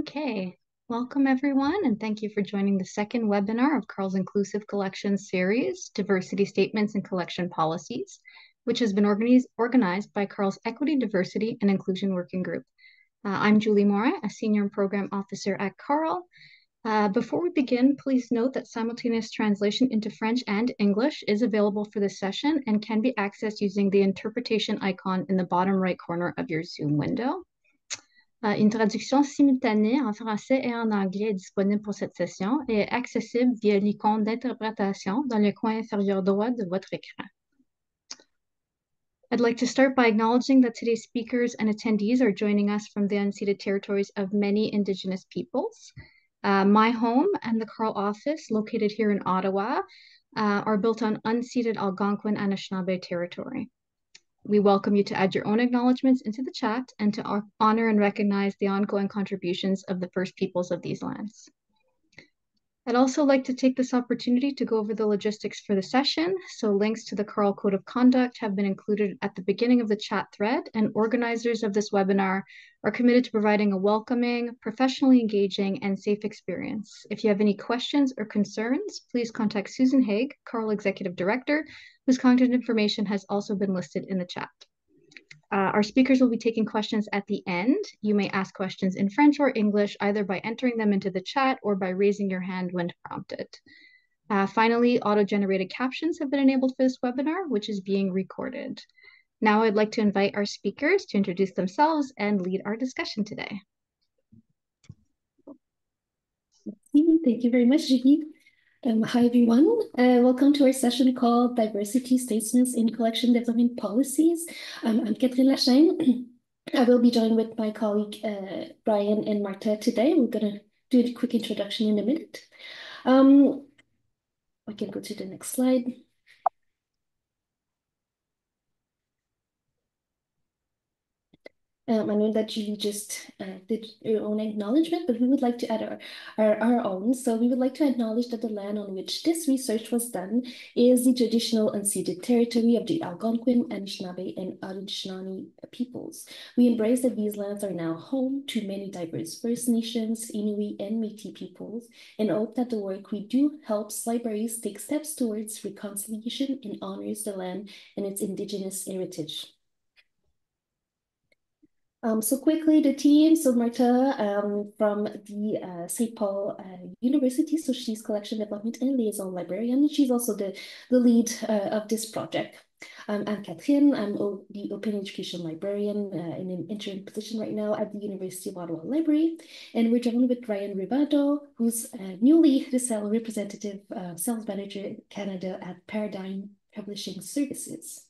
Okay, welcome everyone, and thank you for joining the second webinar of CARL's Inclusive Collections series, Diversity Statements and Collection Policies, which has been organized, organized by CARL's Equity, Diversity, and Inclusion Working Group. Uh, I'm Julie Mora, a Senior Program Officer at CARL. Uh, before we begin, please note that simultaneous translation into French and English is available for this session and can be accessed using the interpretation icon in the bottom right corner of your Zoom window. Euh, une traduction simultanée en français et en anglais est disponible pour cette session et est accessible via l'icône d'interprétation dans le coin inférieur droit de votre écran. I'd like to start by acknowledging that today's speakers and attendees are joining us from the unceded territories of many Indigenous peoples. Uh, my home and the CARL office, located here in Ottawa, uh, are built on unceded Algonquin Anishinaabe territory. We welcome you to add your own acknowledgements into the chat and to honor and recognize the ongoing contributions of the First Peoples of these lands. I'd also like to take this opportunity to go over the logistics for the session. So links to the CARL Code of Conduct have been included at the beginning of the chat thread and organizers of this webinar are committed to providing a welcoming, professionally engaging, and safe experience. If you have any questions or concerns, please contact Susan Haigh, CARL Executive Director, whose contact information has also been listed in the chat. Uh, our speakers will be taking questions at the end. You may ask questions in French or English, either by entering them into the chat or by raising your hand when prompted. Uh, finally, auto-generated captions have been enabled for this webinar, which is being recorded. Now I'd like to invite our speakers to introduce themselves and lead our discussion today. Thank you very much, Julie. Um, hi, everyone. Uh, welcome to our session called Diversity Statements in Collection Development Policies. Um, I'm Catherine Lachaîne. I will be joined with my colleague uh, Brian and Marta today. We're going to do a quick introduction in a minute. Um, we can go to the next slide. Um, I know that Julie just uh, did her own acknowledgement, but we would like to add our, our, our own. So we would like to acknowledge that the land on which this research was done is the traditional unceded territory of the Algonquin, Anishinaabe, and Anishinaabe peoples. We embrace that these lands are now home to many diverse First Nations, Inuit, and Métis peoples, and hope that the work we do helps libraries take steps towards reconciliation and honors the land and its Indigenous heritage. Um, so quickly, the team, so Marta um, from the uh, St. Paul uh, University, so she's collection development and liaison librarian. She's also the, the lead uh, of this project. Um, I'm Catherine, I'm o the open education librarian uh, in an interim position right now at the University of Ottawa Library. And we're joined with Ryan Rivando, who's uh, newly the sales representative uh, sales manager Canada at Paradigm Publishing Services.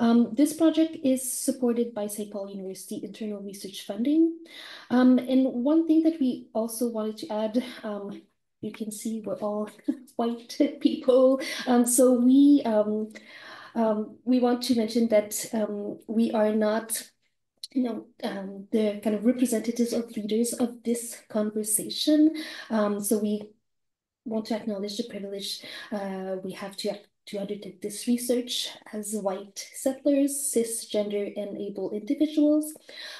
Um, this project is supported by St. Paul University internal research funding. Um, and one thing that we also wanted to add, um, you can see we're all white people. Um, so we, um, um, we want to mention that we are not you know, um, the kind of representatives or leaders of this conversation. Um, so we want to acknowledge the privilege uh, we have to to undertake this research as white settlers, cisgender and able individuals.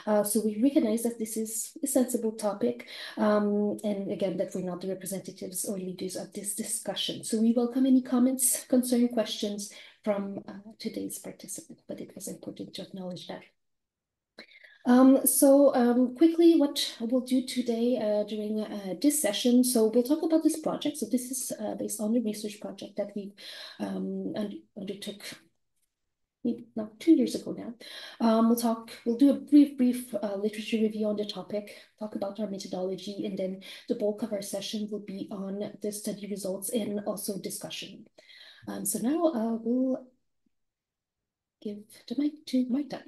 Uh, so we recognize that this is a sensible topic um, and again that we're not the representatives or leaders of this discussion. So we welcome any comments, concern, questions from uh, today's participant, but it was important to acknowledge that. Um, so um, quickly, what we'll do today uh, during uh, this session, so we'll talk about this project. So this is uh, based on the research project that we um, undertook not two years ago now. Um, we'll talk, we'll do a brief, brief uh, literature review on the topic, talk about our methodology, and then the bulk of our session will be on the study results and also discussion. Um, so now uh, we'll give the mic to Marta.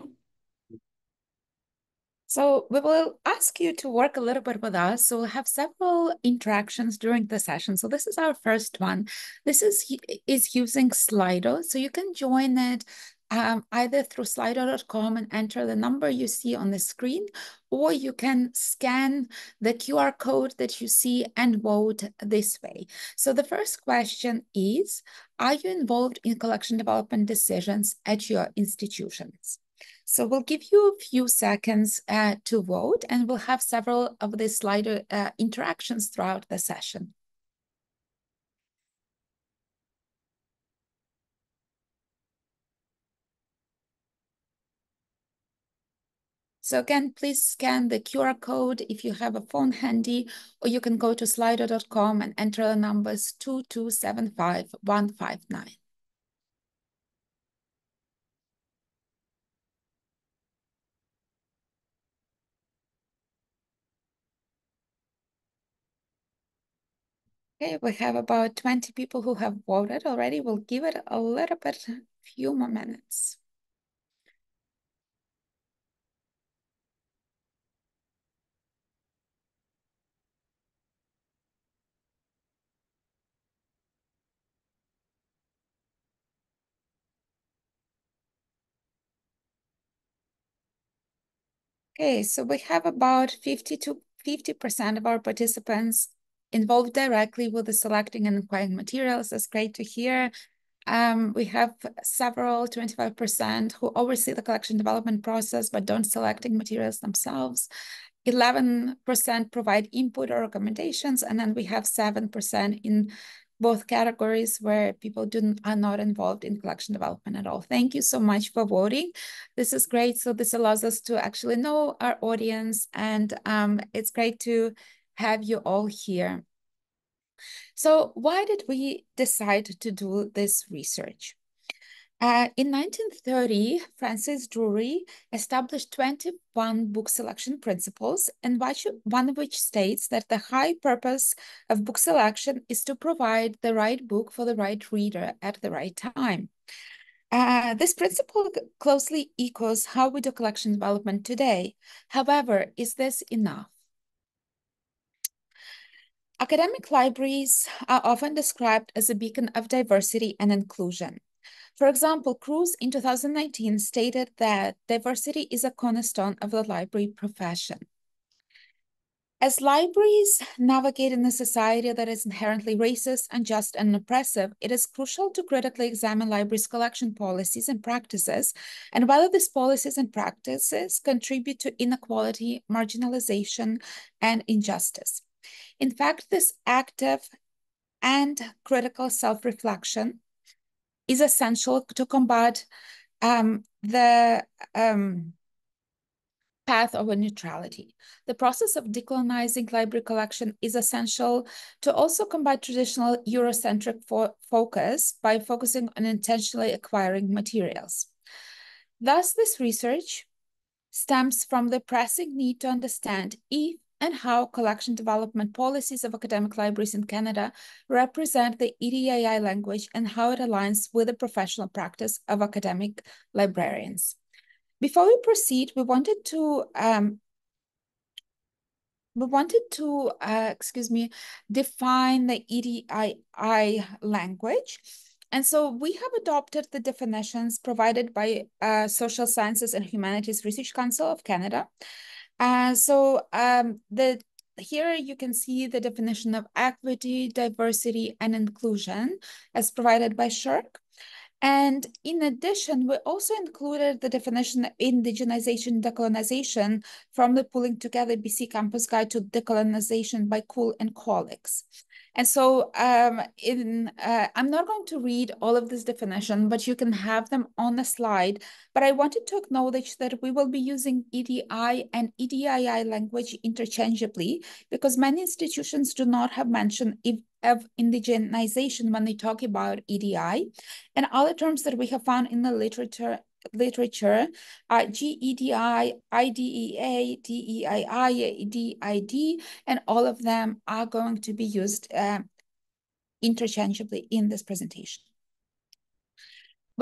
So we will ask you to work a little bit with us. So we'll have several interactions during the session. So this is our first one. This is, is using Slido. So you can join it um, either through slido.com and enter the number you see on the screen, or you can scan the QR code that you see and vote this way. So the first question is, are you involved in collection development decisions at your institutions? So we'll give you a few seconds uh, to vote, and we'll have several of the Slido uh, interactions throughout the session. So again, please scan the QR code if you have a phone handy, or you can go to slido.com and enter the numbers 2275159. Okay, we have about 20 people who have voted already. We'll give it a little bit, few more minutes. Okay, so we have about 50 to 50% of our participants involved directly with the selecting and acquiring materials. That's great to hear. Um, we have several, 25%, who oversee the collection development process but don't selecting materials themselves. 11% provide input or recommendations, and then we have 7% in both categories where people do, are not involved in collection development at all. Thank you so much for voting. This is great. So this allows us to actually know our audience and um, it's great to have you all here. So why did we decide to do this research? Uh, in 1930, Francis Drury established 21 book selection principles, and one of which states that the high purpose of book selection is to provide the right book for the right reader at the right time. Uh, this principle closely echoes how we do collection development today. However, is this enough? Academic libraries are often described as a beacon of diversity and inclusion. For example, Cruz in 2019 stated that diversity is a cornerstone of the library profession. As libraries navigate in a society that is inherently racist, unjust, and oppressive, it is crucial to critically examine libraries' collection policies and practices, and whether these policies and practices contribute to inequality, marginalization, and injustice. In fact, this active and critical self-reflection is essential to combat um, the um, path of a neutrality. The process of decolonizing library collection is essential to also combat traditional Eurocentric fo focus by focusing on intentionally acquiring materials. Thus, this research stems from the pressing need to understand if and how collection development policies of academic libraries in Canada represent the EDII language and how it aligns with the professional practice of academic librarians. Before we proceed, we wanted to um, we wanted to, uh, excuse me, define the EDII language. And so we have adopted the definitions provided by uh, Social Sciences and Humanities Research Council of Canada. Uh, so um, the here you can see the definition of equity, diversity, and inclusion as provided by SSHRC. And in addition, we also included the definition of indigenization decolonization from the Pulling Together BC Campus Guide to Decolonization by Cull and colleagues. And so um, in, uh, I'm not going to read all of this definition, but you can have them on the slide. But I wanted to acknowledge that we will be using EDI and EDII language interchangeably because many institutions do not have mention of indigenization when they talk about EDI. And other terms that we have found in the literature literature are GEDI, IDEA, DEII, DID, and all of them are going to be used uh, interchangeably in this presentation.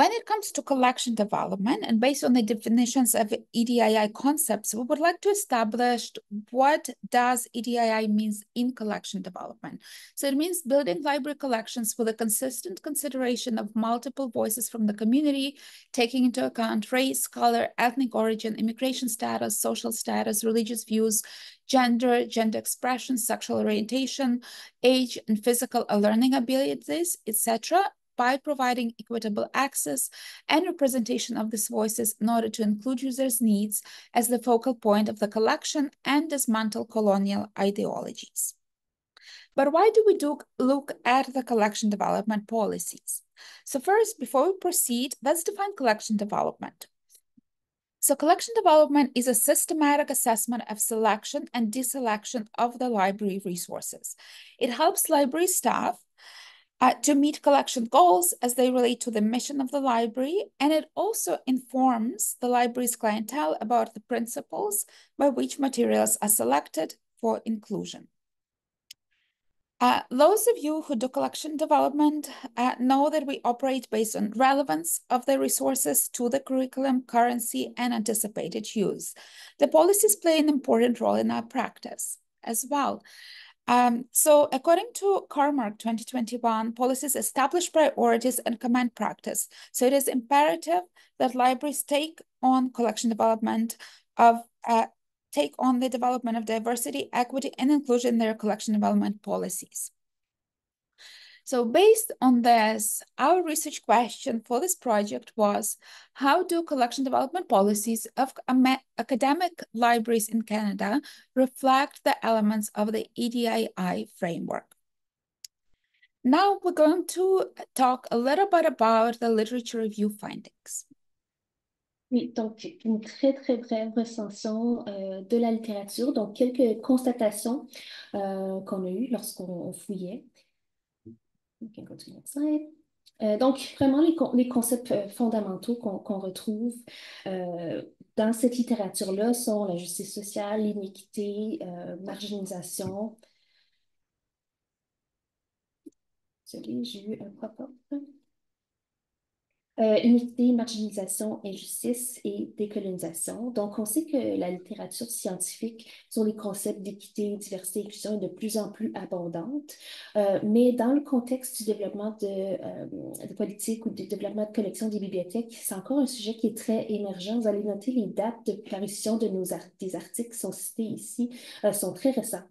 When it comes to collection development and based on the definitions of EDII concepts, we would like to establish what does EDII means in collection development. So it means building library collections with a consistent consideration of multiple voices from the community, taking into account race, color, ethnic origin, immigration status, social status, religious views, gender, gender expression, sexual orientation, age, and physical learning abilities, etc., by providing equitable access and representation of these voices in order to include users' needs as the focal point of the collection and dismantle colonial ideologies. But why do we do look at the collection development policies? So first, before we proceed, let's define collection development. So collection development is a systematic assessment of selection and deselection of the library resources. It helps library staff uh, to meet collection goals as they relate to the mission of the library, and it also informs the library's clientele about the principles by which materials are selected for inclusion. Uh, those of you who do collection development uh, know that we operate based on relevance of the resources to the curriculum, currency, and anticipated use. The policies play an important role in our practice as well. Um, so according to CARMARC 2021, policies establish priorities and command practice. So it is imperative that libraries take on collection development of uh, take on the development of diversity, equity, and inclusion in their collection development policies. So based on this, our research question for this project was, how do collection development policies of academic libraries in Canada reflect the elements of the EDII framework? Now we're going to talk a little bit about the literature review findings. Oui, donc une très, très brève recension euh, de la littérature, donc quelques constatations euh, qu'on a eues lorsqu'on fouillait. Euh, donc, vraiment, les, les concepts fondamentaux qu'on retrouve dans cette littérature-là sont la justice sociale, l'iniquité, marginalisation. Désolée, j'ai eu un pop-up. Euh, unité, marginalisation, injustice et décolonisation. Donc, on sait que la littérature scientifique sur les concepts d'équité, diversité et inclusion est de plus en plus abondante, euh, mais dans le contexte du développement de, euh, politique ou du développement de collection des bibliothèques, c'est encore un sujet qui est très émergent. Vous allez noter les dates de parution de nos des articles qui sont cités ici, sont très récents.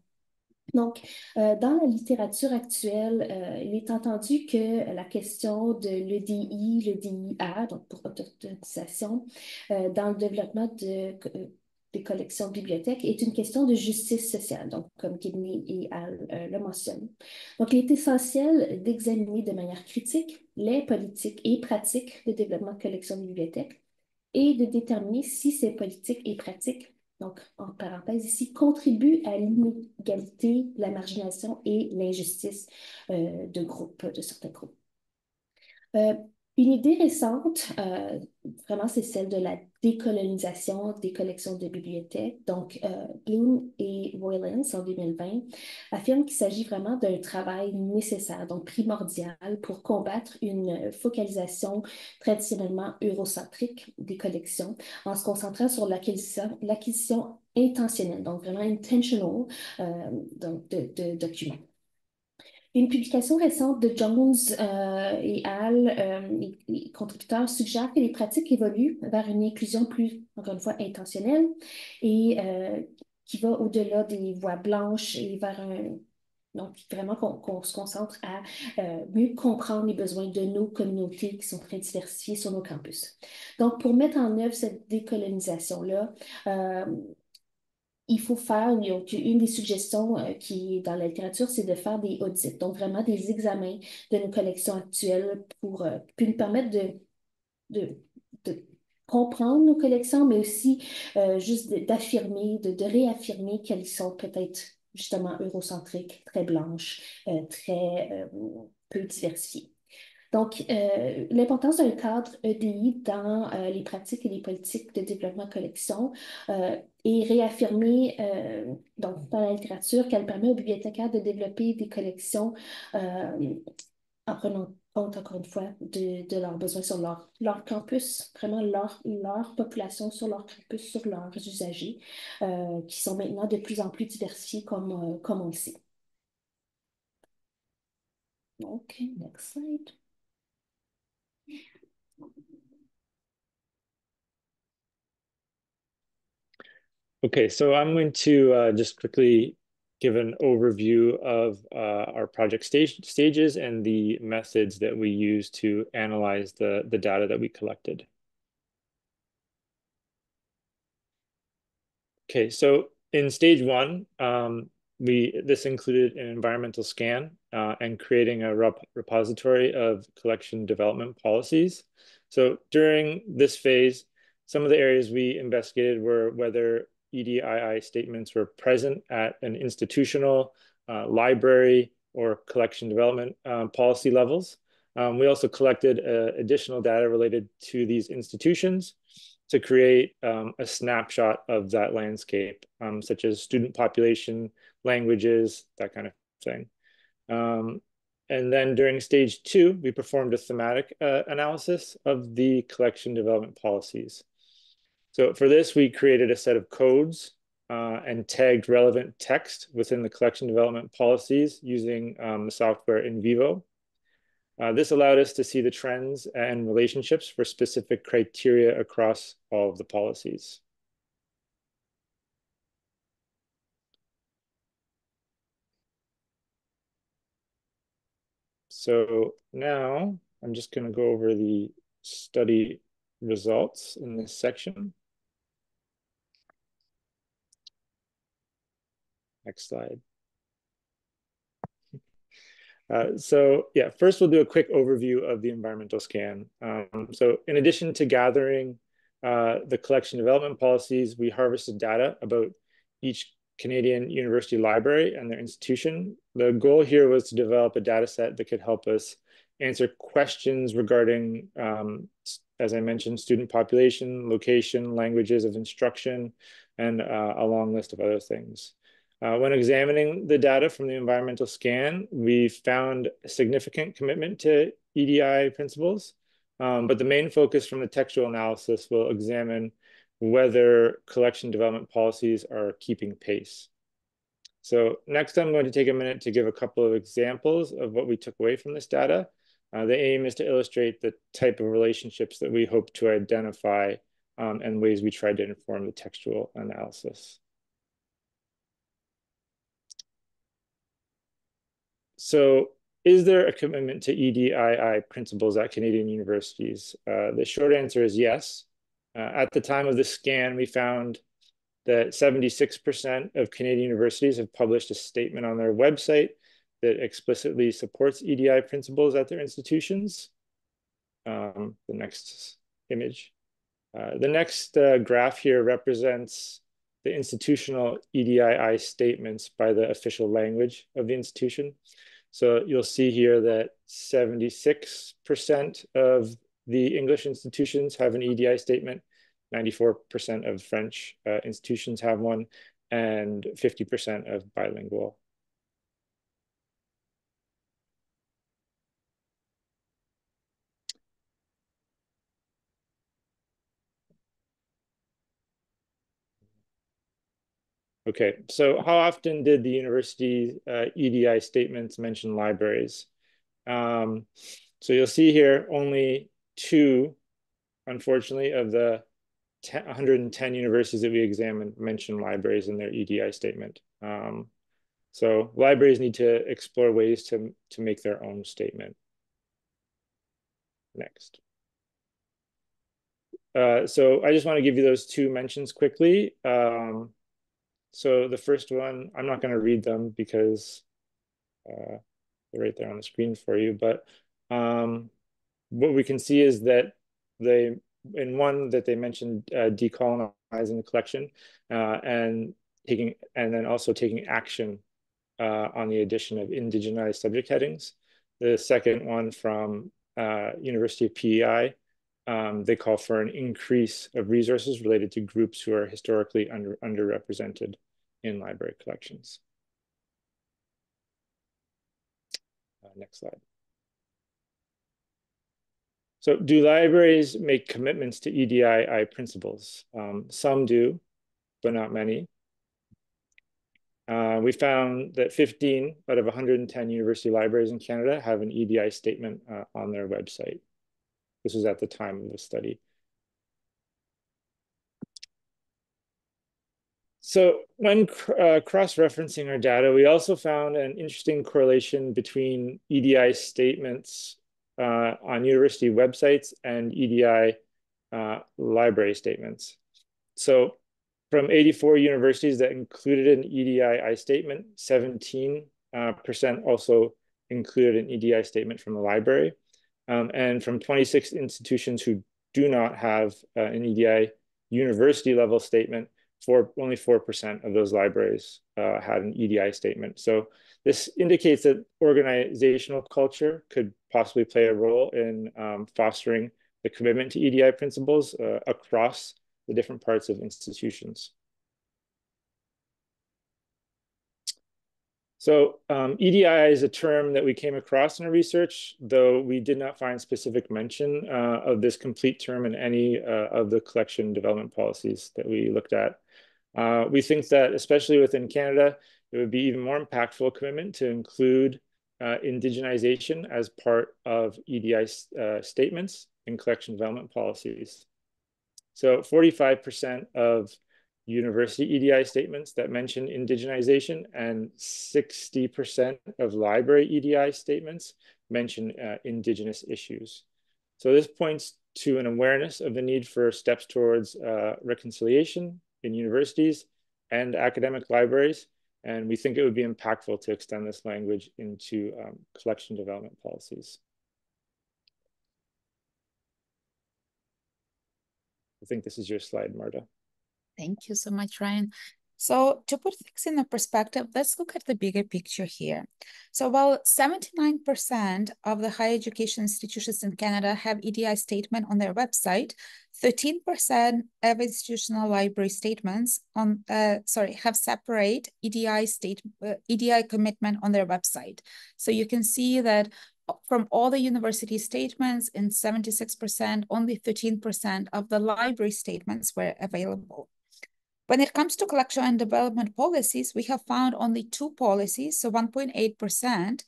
Donc, euh, dans la littérature actuelle, euh, il est entendu que la question de l'EDI, l'EDIA, donc pour autorisation, euh, dans le développement de, des collections bibliothèques, est une question de justice sociale, donc comme Kidney et Al le mentionnent. Donc, il est essentiel d'examiner de manière critique les politiques et pratiques de développement de collections bibliothèques et de déterminer si ces politiques et pratiques donc en parenthèse ici, contribue à l'inégalité, la marginalisation et l'injustice euh, de groupes, de certains groupes. Euh, une idée récente, euh, vraiment, c'est celle de la décolonisation des collections de bibliothèques. Donc, euh, Bloom et Roylance, en 2020, affirment qu'il s'agit vraiment d'un travail nécessaire, donc primordial, pour combattre une focalisation traditionnellement eurocentrique des collections, en se concentrant sur l'acquisition intentionnelle, donc vraiment intentional, euh, donc de, de documents. Une publication récente de Jones euh, et Al, euh, contributeurs, suggère que les pratiques évoluent vers une inclusion plus, encore une fois, intentionnelle et euh, qui va au-delà des voies blanches et vers un, donc, vraiment qu'on se concentre à mieux comprendre les besoins de nos communautés qui sont très diversifiées sur nos campus. Donc, pour mettre en œuvre cette décolonisation-là, il faut faire, une des suggestions euh, qui est dans la littérature, c'est de faire des audits, donc vraiment des examens de nos collections actuelles pour euh, nous permettre de, comprendre nos collections, mais aussi euh, juste d'affirmer, de, de, réaffirmer qu'elles sont peut-être justement eurocentriques, très blanches, très peu diversifiées. Donc, euh, l'importance d'un cadre EDI dans euh, les pratiques et les politiques de développement collection euh, est réaffirmée donc, dans la littérature qu'elle permet aux bibliothécaires de développer des collections en prenant compte, encore une fois, de, leurs besoins sur leur, campus, vraiment leur, leur population sur leur campus, sur leurs usagers, qui sont maintenant de plus en plus diversifiés comme, comme on le sait. OK, next slide. Okay, so I'm going to uh, just quickly give an overview of uh, our project stage, stages and the methods that we use to analyze the, the data that we collected. Okay, so in stage one, um, we this included an environmental scan uh, and creating a rep repository of collection development policies. So during this phase, some of the areas we investigated were whether EDII statements were present at an institutional, uh, library, or collection development um, policy levels. Um, we also collected uh, additional data related to these institutions to create um, a snapshot of that landscape, um, such as student population, languages, that kind of thing. Um, and then during stage two, we performed a thematic uh, analysis of the collection development policies. So for this, we created a set of codes uh, and tagged relevant text within the collection development policies using um, the software NVivo. Uh, this allowed us to see the trends and relationships for specific criteria across all of the policies. So now I'm just going to go over the study results in this section. Next slide. Uh, so yeah, first we'll do a quick overview of the environmental scan. Um, so in addition to gathering uh, the collection development policies, we harvested data about each Canadian university library and their institution. The goal here was to develop a data set that could help us answer questions regarding, um, as I mentioned, student population, location, languages of instruction, and uh, a long list of other things. Uh, when examining the data from the environmental scan, we found significant commitment to EDI principles, um, but the main focus from the textual analysis will examine whether collection development policies are keeping pace. So next, I'm going to take a minute to give a couple of examples of what we took away from this data. Uh, the aim is to illustrate the type of relationships that we hope to identify um, and ways we tried to inform the textual analysis. So is there a commitment to EDII principles at Canadian universities? Uh, the short answer is yes. Uh, at the time of the scan, we found that 76% of Canadian universities have published a statement on their website that explicitly supports EDI principles at their institutions. Um, the next image. Uh, the next uh, graph here represents the institutional EDII statements by the official language of the institution. So you'll see here that 76% of the English institutions have an EDI statement, 94% of French uh, institutions have one, and 50% of bilingual. Okay, so how often did the university uh, EDI statements mention libraries? Um, so you'll see here only two, unfortunately, of the 10, 110 universities that we examined mention libraries in their EDI statement. Um, so libraries need to explore ways to, to make their own statement. Next. Uh, so I just want to give you those two mentions quickly. Um, so the first one, I'm not going to read them because uh, they're right there on the screen for you. But um, what we can see is that they, in one, that they mentioned uh, decolonizing the collection uh, and taking, and then also taking action uh, on the addition of indigenized subject headings. The second one from uh, University of PEI um, they call for an increase of resources related to groups who are historically under, underrepresented in library collections. Uh, next slide. So do libraries make commitments to EDII principles? Um, some do, but not many. Uh, we found that 15 out of 110 university libraries in Canada have an EDI statement uh, on their website. This was at the time of the study. So when uh, cross-referencing our data, we also found an interesting correlation between EDI statements uh, on university websites and EDI uh, library statements. So from 84 universities that included an EDI I statement, 17% uh, also included an EDI statement from the library. Um, and from 26 institutions who do not have uh, an EDI university level statement, for only 4% of those libraries uh, had an EDI statement. So this indicates that organizational culture could possibly play a role in um, fostering the commitment to EDI principles uh, across the different parts of institutions. So um, EDI is a term that we came across in our research, though we did not find specific mention uh, of this complete term in any uh, of the collection development policies that we looked at. Uh, we think that, especially within Canada, it would be even more impactful commitment to include uh, indigenization as part of EDI uh, statements in collection development policies. So 45% of university EDI statements that mention indigenization and 60% of library EDI statements mention uh, indigenous issues. So this points to an awareness of the need for steps towards uh, reconciliation in universities and academic libraries. And we think it would be impactful to extend this language into um, collection development policies. I think this is your slide, Marta. Thank you so much, Ryan. So to put things in a perspective, let's look at the bigger picture here. So while 79% of the higher education institutions in Canada have EDI statement on their website, 13% of institutional library statements on, uh, sorry, have separate EDI state, uh, EDI commitment on their website. So you can see that from all the university statements in 76%, only 13% of the library statements were available. When it comes to collection and development policies, we have found only two policies, so 1.8%,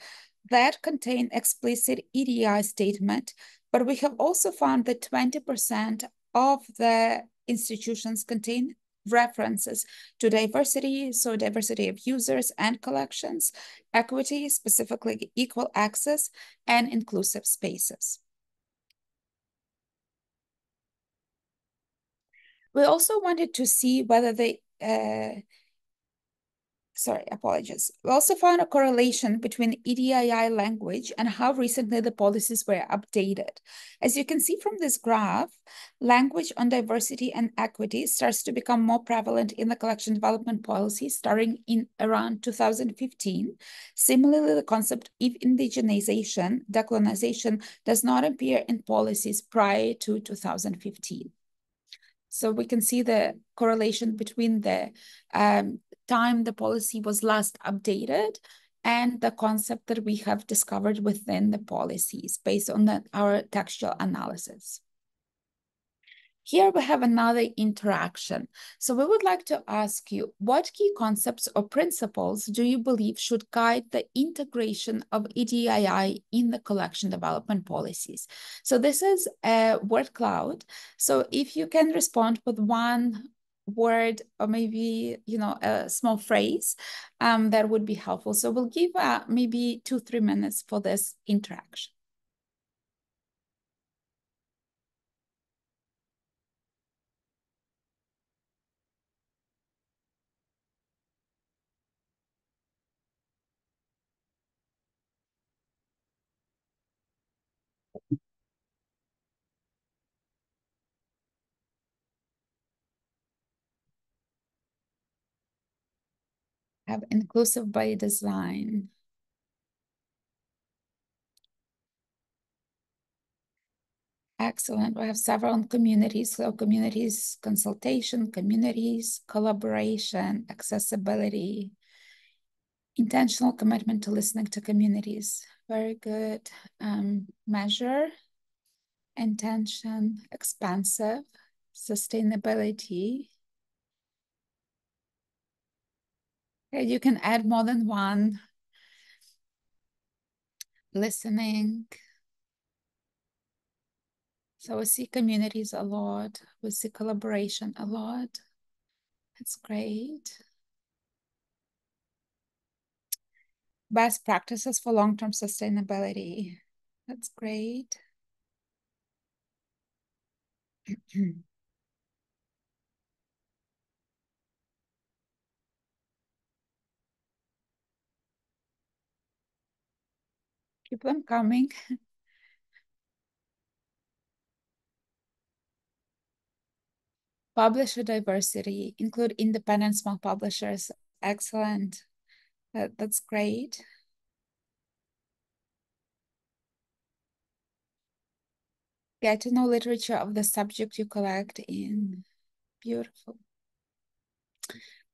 that contain explicit EDI statement, but we have also found that 20% of the institutions contain references to diversity, so diversity of users and collections, equity, specifically equal access, and inclusive spaces. We also wanted to see whether the, uh, sorry, apologies. We also found a correlation between EDII language and how recently the policies were updated. As you can see from this graph, language on diversity and equity starts to become more prevalent in the collection development policy starting in around 2015. Similarly, the concept of indigenization, decolonization, does not appear in policies prior to 2015. So we can see the correlation between the um, time the policy was last updated and the concept that we have discovered within the policies based on the, our textual analysis. Here we have another interaction. So we would like to ask you, what key concepts or principles do you believe should guide the integration of EDII in the collection development policies? So this is a word cloud. So if you can respond with one word or maybe, you know, a small phrase, um, that would be helpful. So we'll give uh, maybe two, three minutes for this interaction. Have inclusive by design. Excellent. We have several communities, so communities consultation, communities, collaboration, accessibility, intentional commitment to listening to communities. Very good. Um, measure, intention, expansive, sustainability, Okay, you can add more than one. Listening. So we see communities a lot. We see collaboration a lot. That's great. Best practices for long-term sustainability. That's great. Keep them coming. Publisher diversity, include independent small publishers. Excellent. That, that's great. Get to know literature of the subject you collect in. Beautiful.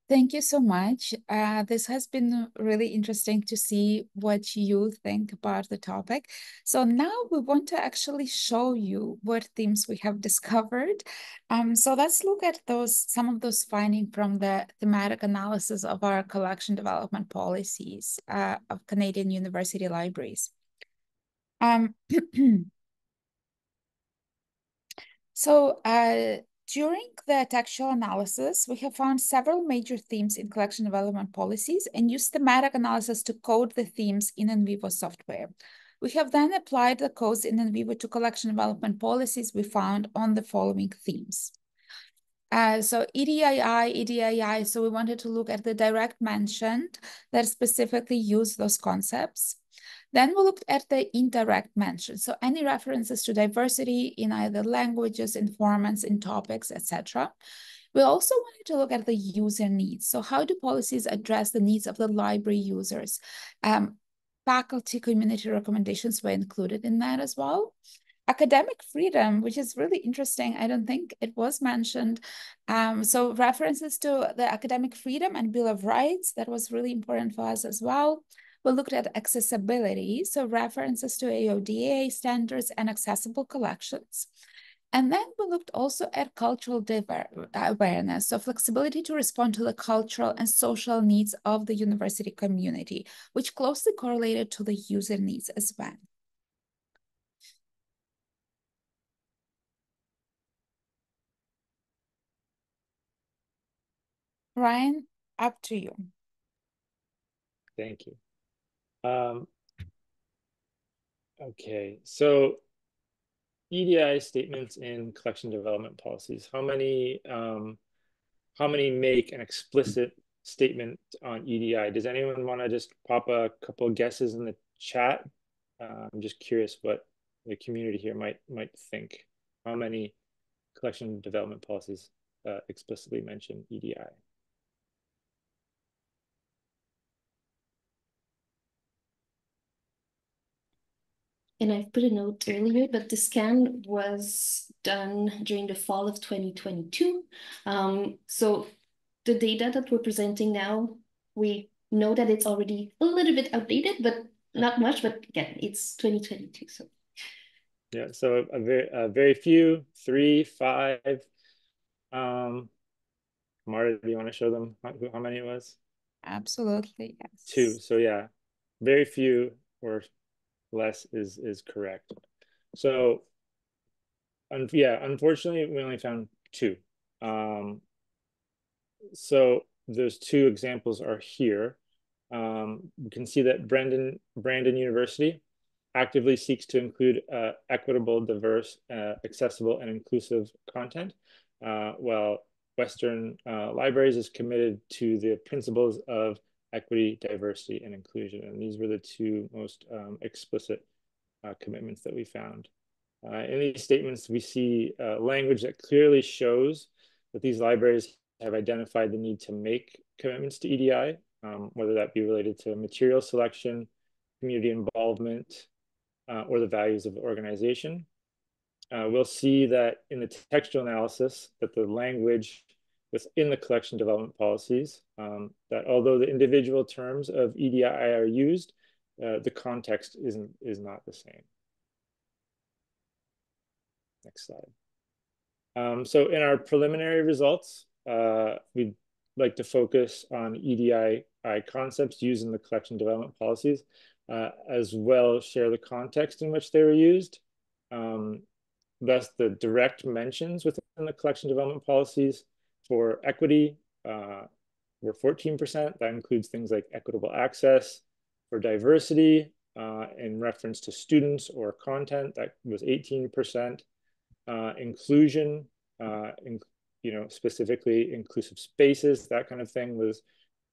Thank you so much. Uh, this has been really interesting to see what you think about the topic. So now we want to actually show you what themes we have discovered. Um, so let's look at those some of those findings from the thematic analysis of our collection development policies uh, of Canadian University Libraries. Um, so uh, during the textual analysis, we have found several major themes in collection development policies and used thematic analysis to code the themes in NVivo software. We have then applied the codes in NVivo to collection development policies we found on the following themes. Uh, so EDII, EDII, so we wanted to look at the direct mentioned that specifically use those concepts. Then we looked at the indirect mention, so any references to diversity in either languages, in formats, in topics, etc. We also wanted to look at the user needs. So how do policies address the needs of the library users? Um, faculty community recommendations were included in that as well. Academic freedom, which is really interesting. I don't think it was mentioned. Um, so references to the academic freedom and Bill of Rights, that was really important for us as well. We looked at accessibility, so references to AODA standards and accessible collections. And then we looked also at cultural awareness, so flexibility to respond to the cultural and social needs of the university community, which closely correlated to the user needs as well. Ryan, up to you. Thank you. Um, okay, so EDI statements in collection development policies. How many um, how many make an explicit statement on EDI? Does anyone want to just pop a couple guesses in the chat? Uh, I'm just curious what the community here might might think. How many collection development policies uh, explicitly mention EDI? And I've put a note earlier, but the scan was done during the fall of 2022. Um, so the data that we're presenting now, we know that it's already a little bit outdated, but not much, but again, it's 2022, so. Yeah, so a very, a very few, three, five. Um, Marta, do you want to show them how, how many it was? Absolutely, yes. Two, so yeah, very few or less is is correct. So, un yeah, unfortunately, we only found two. Um, so those two examples are here. Um, you can see that Brandon Brandon University actively seeks to include uh, equitable, diverse, uh, accessible, and inclusive content, uh, while Western uh, Libraries is committed to the principles of equity, diversity, and inclusion. And these were the two most um, explicit uh, commitments that we found. Uh, in these statements, we see uh, language that clearly shows that these libraries have identified the need to make commitments to EDI, um, whether that be related to material selection, community involvement, uh, or the values of the organization. Uh, we'll see that in the textual analysis that the language within the collection development policies um, that although the individual terms of EDI are used, uh, the context isn't is not the same. Next slide. Um, so in our preliminary results, uh, we'd like to focus on EDI concepts used in the collection development policies, uh, as well share the context in which they were used. Um, thus, the direct mentions within the collection development policies for equity, uh, were 14%. That includes things like equitable access for diversity uh, in reference to students or content. That was 18%. Uh, inclusion, uh, in, you know, specifically inclusive spaces, that kind of thing was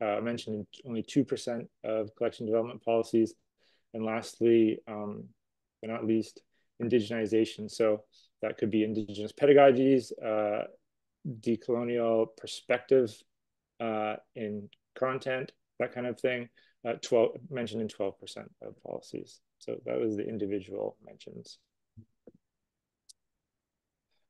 uh, mentioned in only 2% of collection development policies. And lastly, um, but not least, indigenization. So that could be indigenous pedagogies, uh, decolonial perspective uh, in content, that kind of thing, uh, 12 mentioned in 12% of policies. So that was the individual mentions.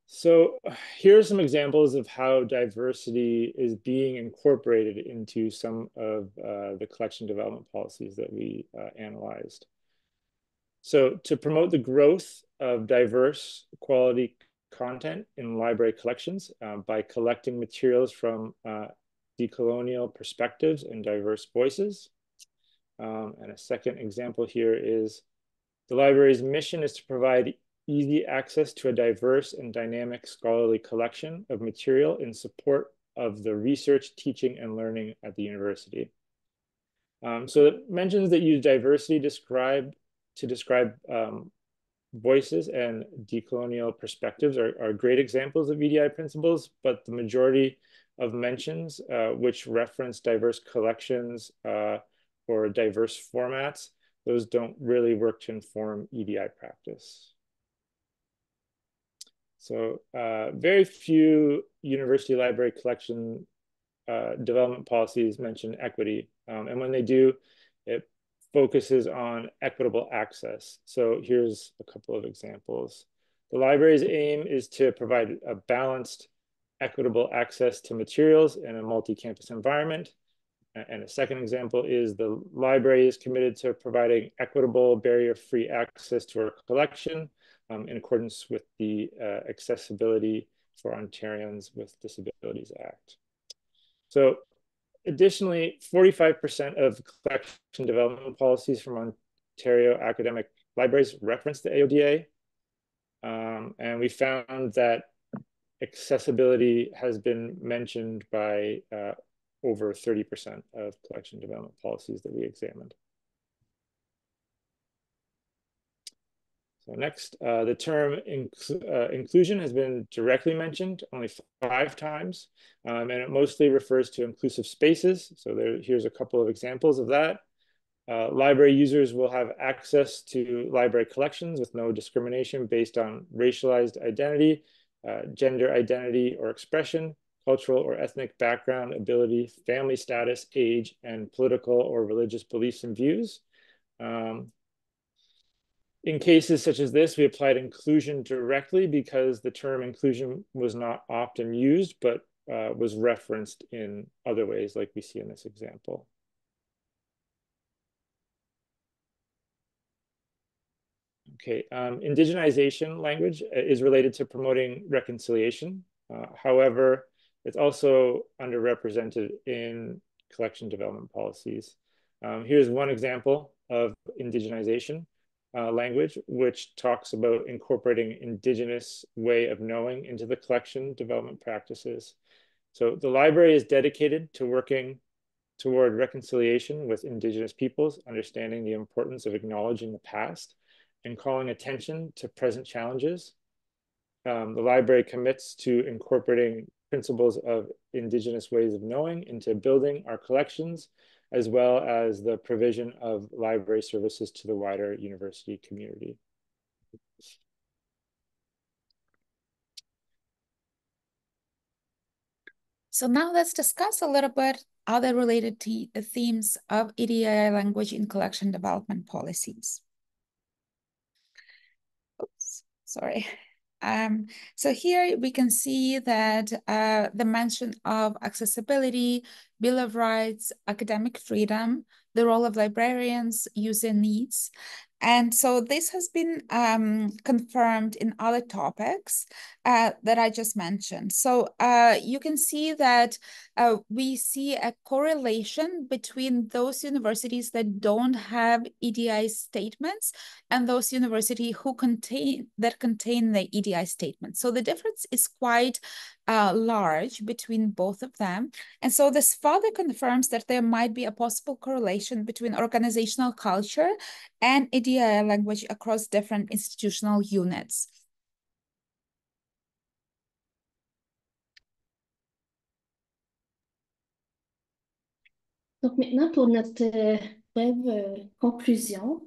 So here are some examples of how diversity is being incorporated into some of uh, the collection development policies that we uh, analyzed. So to promote the growth of diverse quality content in library collections uh, by collecting materials from uh, decolonial perspectives and diverse voices. Um, and a second example here is the library's mission is to provide easy access to a diverse and dynamic scholarly collection of material in support of the research, teaching, and learning at the university. Um, so it mentions that use diversity describe to describe um, voices and decolonial perspectives are, are great examples of EDI principles, but the majority of mentions uh, which reference diverse collections uh, or diverse formats, those don't really work to inform EDI practice. So uh, very few university library collection uh, development policies mention equity. Um, and when they do, it focuses on equitable access. So here's a couple of examples. The library's aim is to provide a balanced, equitable access to materials in a multi-campus environment. And a second example is the library is committed to providing equitable, barrier-free access to our collection um, in accordance with the uh, Accessibility for Ontarians with Disabilities Act. So Additionally, 45% of collection development policies from Ontario academic libraries reference the AODA. Um, and we found that accessibility has been mentioned by uh, over 30% of collection development policies that we examined. So next, uh, the term uh, inclusion has been directly mentioned only five times, um, and it mostly refers to inclusive spaces. So there, here's a couple of examples of that. Uh, library users will have access to library collections with no discrimination based on racialized identity, uh, gender identity or expression, cultural or ethnic background, ability, family status, age, and political or religious beliefs and views. Um, in cases such as this, we applied inclusion directly because the term inclusion was not often used, but uh, was referenced in other ways like we see in this example. Okay, um, indigenization language uh, is related to promoting reconciliation. Uh, however, it's also underrepresented in collection development policies. Um, here's one example of indigenization uh, language, which talks about incorporating indigenous way of knowing into the collection development practices. So the library is dedicated to working toward reconciliation with indigenous peoples, understanding the importance of acknowledging the past and calling attention to present challenges. Um, the library commits to incorporating principles of indigenous ways of knowing into building our collections as well as the provision of library services to the wider university community. So now let's discuss a little bit other related to the themes of EDI language in collection development policies. Oops, sorry. Um, so here we can see that uh, the mention of accessibility, Bill of Rights, academic freedom, the role of librarians, user needs, and so this has been um, confirmed in other topics uh, that I just mentioned. So uh, you can see that uh, we see a correlation between those universities that don't have EDI statements and those universities who contain that contain the EDI statement. So the difference is quite uh, large between both of them. And so this further confirms that there might be a possible correlation between organizational culture and EDI language across different institutional units. Donc maintenant, pour notre euh, brève euh, conclusion,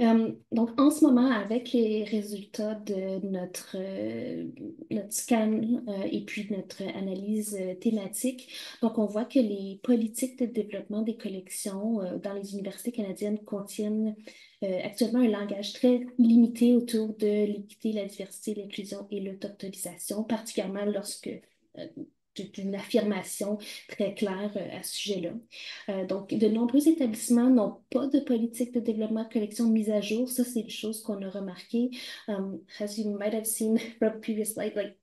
Euh, donc, en ce moment, avec les résultats de notre, euh, notre scan euh, et puis notre analyse thématique, donc on voit que les politiques de développement des collections dans les universités canadiennes contiennent actuellement un langage très limité autour de l'équité, la diversité, l'inclusion et l'autochtonisation, particulièrement lorsque d'une affirmation très claire euh, à ce sujet-là. Euh, donc, de nombreux établissements n'ont pas de politique de développement de collection mise à jour. Ça, c'est une chose qu'on a remarqué. Um, as you might have seen from previous slide, like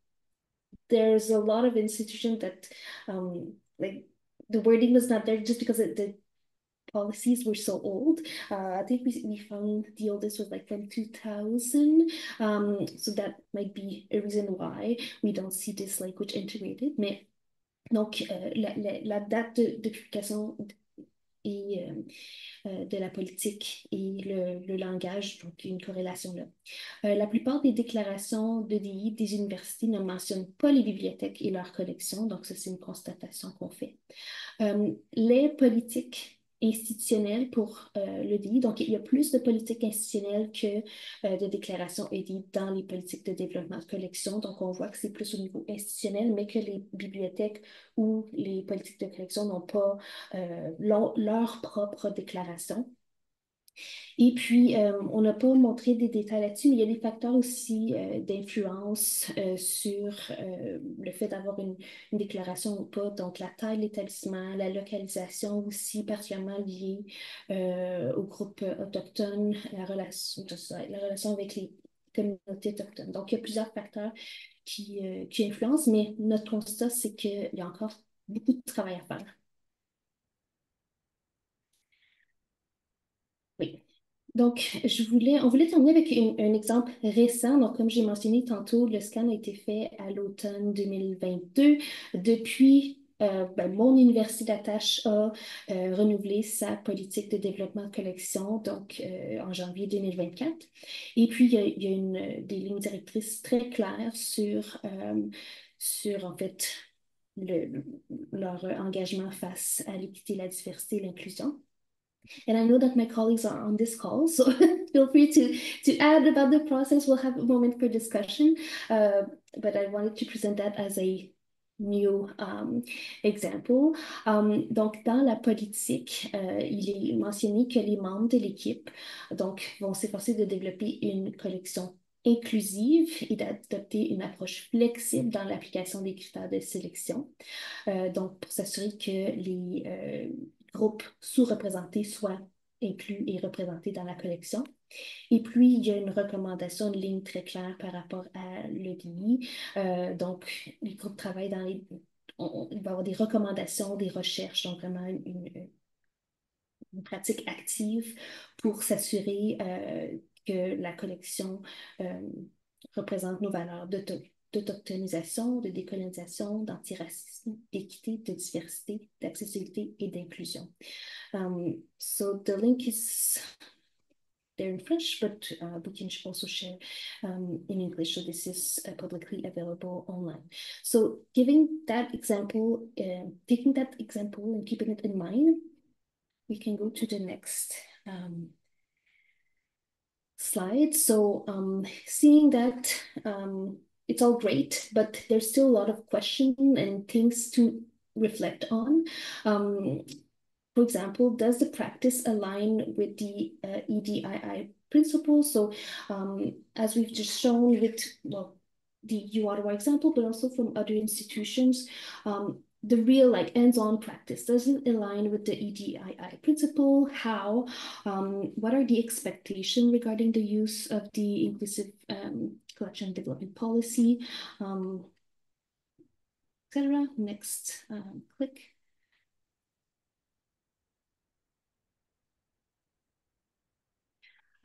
there's a lot of institutions that um, like the wording was not there just because it, the policies were so old. Uh, I think we, we found the oldest was like from 2000. Um, so that might be a reason why we don't see this language integrated. Mais donc, euh, la, date de, publication et euh, euh, de la politique et le, le, langage, donc une corrélation là. Euh, la plupart des déclarations de DI des universités ne mentionnent pas les bibliothèques et leurs collections, donc ça c'est une constatation qu'on fait. Euh, les politiques institutionnelle pour euh, le DI. Donc, il y a plus de politiques institutionnelles que euh, de déclarations EDI dans les politiques de développement de collection. Donc, on voit que c'est plus au niveau institutionnel, mais que les bibliothèques ou les politiques de collection n'ont pas euh, leur propre déclaration. Et puis, euh, on n'a pas montré des détails là-dessus, mais il y a des facteurs aussi euh, d'influence euh, sur le fait d'avoir une, déclaration ou pas. Donc, la taille de l'établissement, la localisation aussi, particulièrement liée au groupe autochtone, la relation, la relation avec les communautés autochtones. Donc, il y a plusieurs facteurs qui, qui influencent, mais notre constat, c'est qu'il y a encore beaucoup de travail à faire. Donc, on voulait terminer avec un exemple récent. Donc, comme j'ai mentionné tantôt, le scan a été fait à l'automne 2022. Depuis, euh, ben, mon université d'attache a euh, renouvelé sa politique de développement de collection, donc euh, en janvier 2024. Et puis, il y a, une, des lignes directrices très claires sur, sur en fait, leur engagement face à l'équité, la diversité et l'inclusion. And I know that my colleagues are on this call, so feel free to, to add about the process. We'll have a moment for discussion, uh, but I wanted to present that as a new um, example. Um, donc, dans la politique, euh, il est mentionné que les membres de l'équipe donc, vont s'efforcer de développer une collection inclusive et d'adopter une approche flexible dans l'application des critères de sélection. Euh, donc, pour s'assurer que les, euh, groupes sous-représentés soient inclus et représentés dans la collection. Et puis, il y a une recommandation, une ligne très claire par rapport à l'EDI. Euh, donc, les groupes travaillent dans les... il va y avoir des recommandations, des recherches, donc vraiment une, pratique active pour s'assurer euh, que la collection euh, représente nos valeurs de d'autochtonisation, de décolonisation, d'antiracisme, d'équité, de diversité, d'accessibilité et d'inclusion. Um, so the link is there in French, but uh, we can also share um, in English. So this is uh, publicly available online. So giving that example, uh, taking that example and keeping it in mind, we can go to the next um, slide. So um, seeing that um, it's all great, but there's still a lot of question and things to reflect on. Um, for example, does the practice align with the uh, EDII principles? So um, as we've just shown with well, the UOttawa example, but also from other institutions, um, the real like hands-on practice doesn't align with the EDII principle? How? Um, what are the expectations regarding the use of the inclusive um, collection development policy, um, etc. Next, um, click.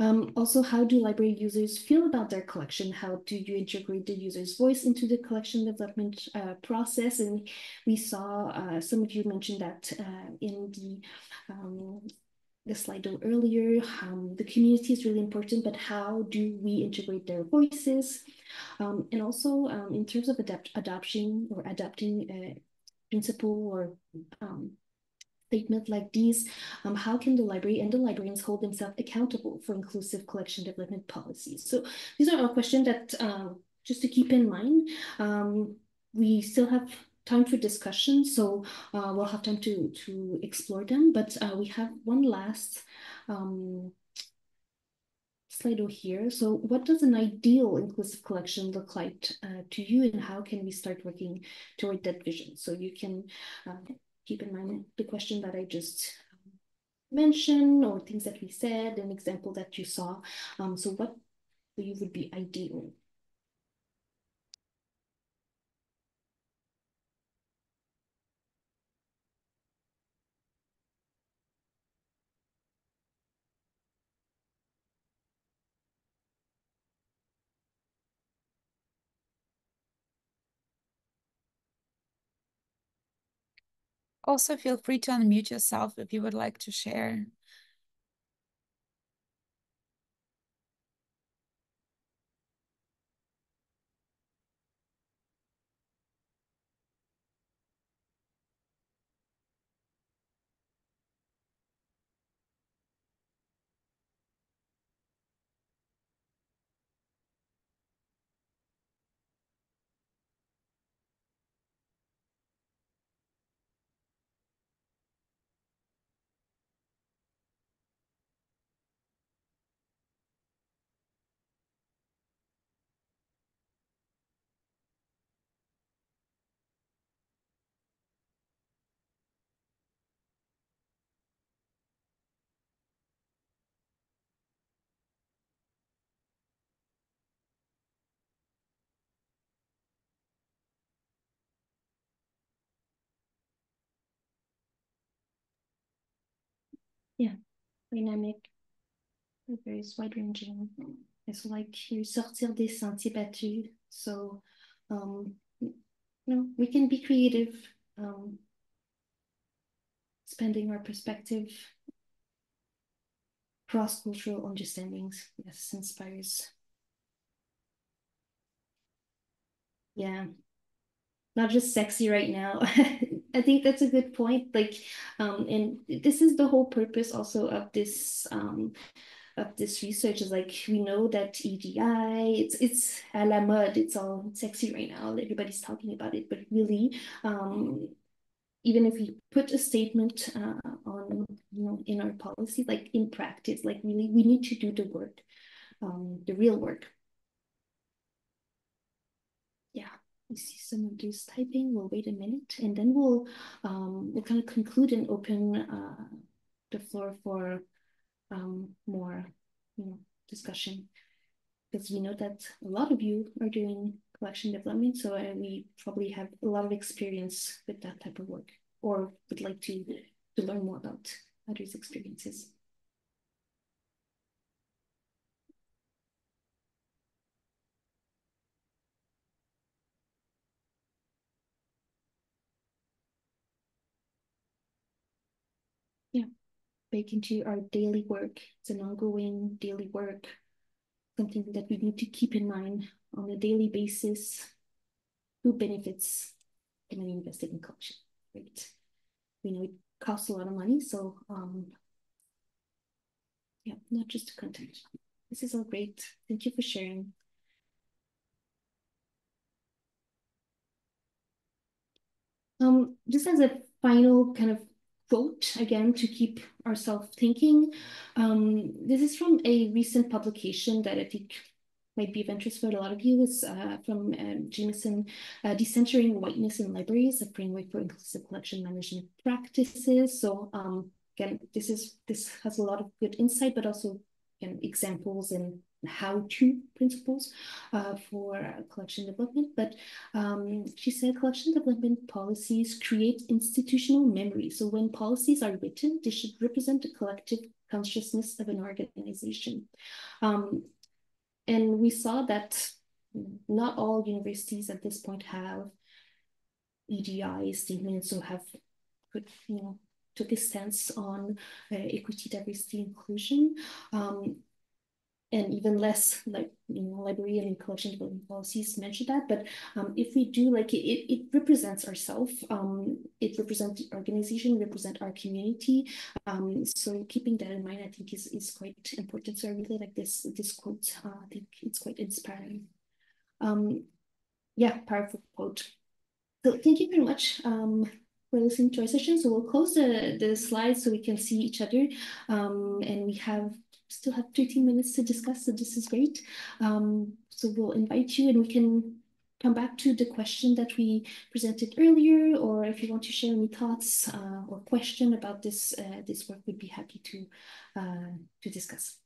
Um, also, how do library users feel about their collection? How do you integrate the user's voice into the collection development uh, process? And we saw uh, some of you mentioned that uh, in the um, the slide earlier, um, the community is really important, but how do we integrate their voices? Um, and also um, in terms of adapt adoption or adapting a principle or um, statement like these, um, how can the library and the librarians hold themselves accountable for inclusive collection development policies? So these are all questions that uh, just to keep in mind. Um, we still have time for discussion, so uh, we'll have time to, to explore them, but uh, we have one last um, here. So what does an ideal inclusive collection look like uh, to you and how can we start working toward that vision? So you can uh, keep in mind the question that I just mentioned or things that we said, an example that you saw. Um, so what you would be ideal? Also, feel free to unmute yourself if you would like to share. Yeah, dynamic, very wide ranging. It's like you sortir des sentiers battus. So, um, you know, we can be creative, um, expanding our perspective, cross-cultural understandings. Yes, inspires. Yeah, not just sexy right now. I think that's a good point. Like, um, and this is the whole purpose also of this um, of this research is like we know that EDI it's it's a la mode. It's all sexy right now. Everybody's talking about it, but really, um, even if we put a statement uh, on you know in our policy, like in practice, like really we need to do the work, um, the real work. Yeah we see some of these typing. We'll wait a minute and then we'll um, we'll kind of conclude and open uh, the floor for um, more you know, discussion because we know that a lot of you are doing collection development, so uh, we probably have a lot of experience with that type of work or would like to, to learn more about others' experiences. yeah, bake into our daily work. It's an ongoing daily work, something that we need to keep in mind on a daily basis. Who benefits when we invest in culture, right? We know it costs a lot of money, so um, yeah, not just content. This is all great. Thank you for sharing. Um, just as a final kind of quote again to keep ourselves thinking. Um, this is from a recent publication that I think might be of interest for a lot of you. It's uh, from um, Jamison, uh, Decentering Whiteness in Libraries, a framework for inclusive collection management practices. So um, again, this is this has a lot of good insight, but also examples and how-to principles uh, for collection development. But um, she said collection development policies create institutional memory. So when policies are written, they should represent the collective consciousness of an organization. Um, and we saw that not all universities at this point have EDI statements or have put, you know, took a stance on uh, equity, diversity, inclusion. Um, and even less like you know library and collection development policies mention that. But um, if we do like it it represents ourselves um, it represents the organization represent our community. Um, so keeping that in mind i think is is quite important. So i really like this this quote. Uh, i think it's quite inspiring. Um yeah powerful quote. So thank you very much um for listening to our session. So we'll close the, the slides so we can see each other. Um, and we have still have 13 minutes to discuss, so this is great. Um, so we'll invite you and we can come back to the question that we presented earlier, or if you want to share any thoughts uh, or question about this, uh, this work, we'd be happy to, uh, to discuss.